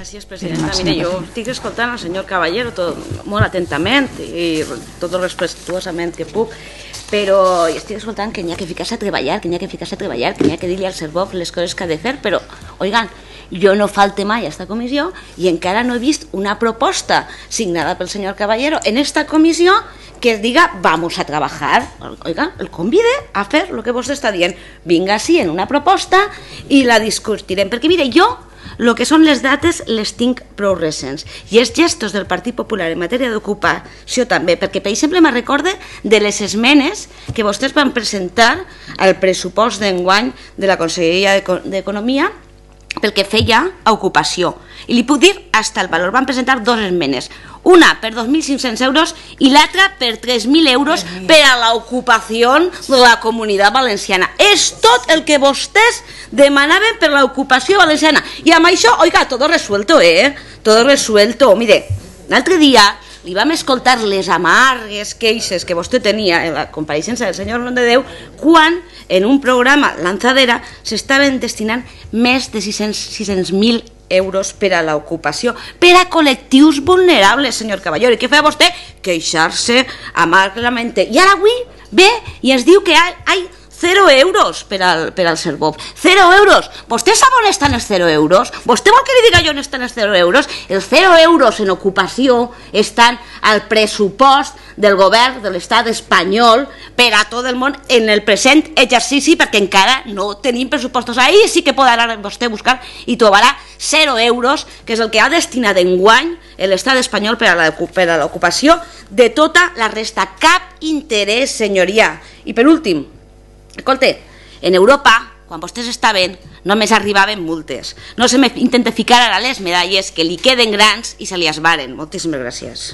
Gràcies, presidenta. Mire, jo estic escoltant el senyor Caballero tot, molt atentament i tot respetuosament que puc, però estic escoltant que n'hi ha que ficar-se a treballar, que n'hi ha que ficar-se a treballar, que n'hi ha que dir-li al Servov les coses que ha de fer, però, oigan, jo no falte mai a esta comissió i encara no he vist una proposta signada pel senyor Caballero en esta comissió que diga vamos a trabajar. Oiga, el convide a fer el que vostè està dient. Vinga així en una proposta i la discutirem. Perquè mire, jo el que són les dates les tinc prou recents i els gestos del Partit Popular en matèria d'ocupació també, perquè per exemple me recorde de les esmenes que vostès van presentar al pressupost d'enguany de la Conselleria d'Economia pel que feia a ocupació. I li puc dir hasta el valor. Van presentar dues esmenes. Una per 2.500 euros i l'altra per 3.000 euros per a l'ocupació de la comunitat valenciana. És tot el que vostès demanaven per l'ocupació valenciana. I amb això, oiga, todo resuelto, eh? Todo resuelto. Mire, l'altre dia li vam escoltar les amargues queixes que vostè tenia en la compareixença del senyor Nom de Déu quan en un programa Lanzadera s'estaven destinant més de 600.000 600 euros per a l'ocupació, per a col·lectius vulnerables, senyor Caballero. I què fa vostè? Queixar-se amargament. I ara avui ve i ens diu que hi ha, 0 euros per al, per al Servop. 0 euros. Vostè sap on estan els 0 euros? Vostè vol que li diga jo on estan els 0 euros? Els 0 euros en ocupació estan al pressupost del govern de l'estat espanyol per a tot el món en el present exercici perquè encara no tenim pressupostos. Ahí sí que anar vostè buscar i trobarà 0 euros, que és el que ha destinat enguany l'estat espanyol per a l'ocupació de tota la resta. Cap interès, senyoria. I per últim, Escolta, en Europa, quan vostès estaven, només arribaven multes. No se m'intenta ficar ara les medalles que li queden grans i se li esbaren. Moltíssimes gràcies.